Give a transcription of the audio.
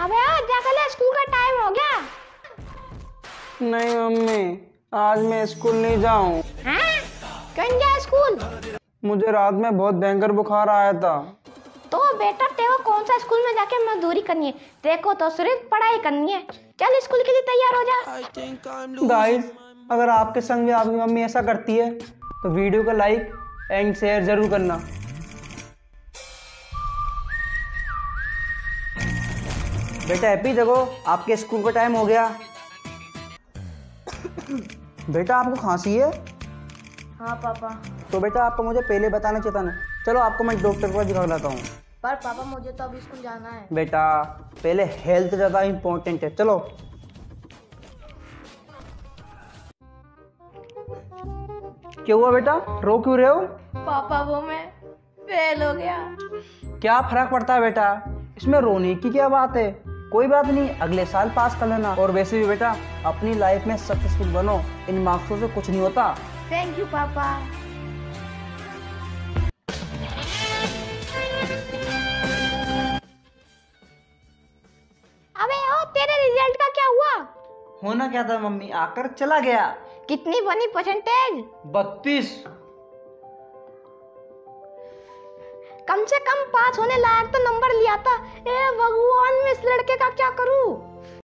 अबे यार जाकर ले स्कूल का टाइम हो गया। नहीं मम्मी आज मैं स्कूल नहीं जाऊँ। हैं? गया स्कूल? मुझे रात में बहुत भयंकर बुखार आया था। तो बेटा तेरे को कौन सा स्कूल में जाके मजदूरी करनी है? देखो तो सिर्फ़ पढ़ाई करनी है। चल स्कूल के लिए तैयार हो जा। गाइस अगर आपके संग भी आपकी मम्मी ऐसा करती है तो वीडियो को लाइक एंड शेयर ज़रूर करना। बेटा हैप्पी जगो। आपके स्कूल का टाइम हो गया। बेटा आपको खांसी है? हाँ पापा। तो बेटा आपको मुझे पहले बताना चाहिए था ना चलो आपको मैं डॉक्टर को दिखा लाता हूँ। पर पापा मुझे तो अभी स्कूल जाना है। बेटा पहले हेल्थ ज़्यादा इम्पोर्टेंट है। चलो। क्या हुआ बेटा? रो क्यों रहे हो? पापा वो मैं फेल हो गया। क्या फ़र्क पड़ता है बेटा? इसमें रोने की क्या बात है? कोई बात नहीं अगले साल पास कर लेना। और वैसे भी बेटा अपनी लाइफ में सक्सेसफुल बनो। इन मार्क्सों से कुछ नहीं होता। थैंक यू पापा। अबे ओ तेरे रिज़ल्ट का क्या हुआ? होना क्या था मम्मी? आकर चला गया। कितनी बनी परसेंटेज बत्तीस। कम से कम पास होने लायक तो नंबर लिया था। ए भगवान इस लड़के का क्या करूँ?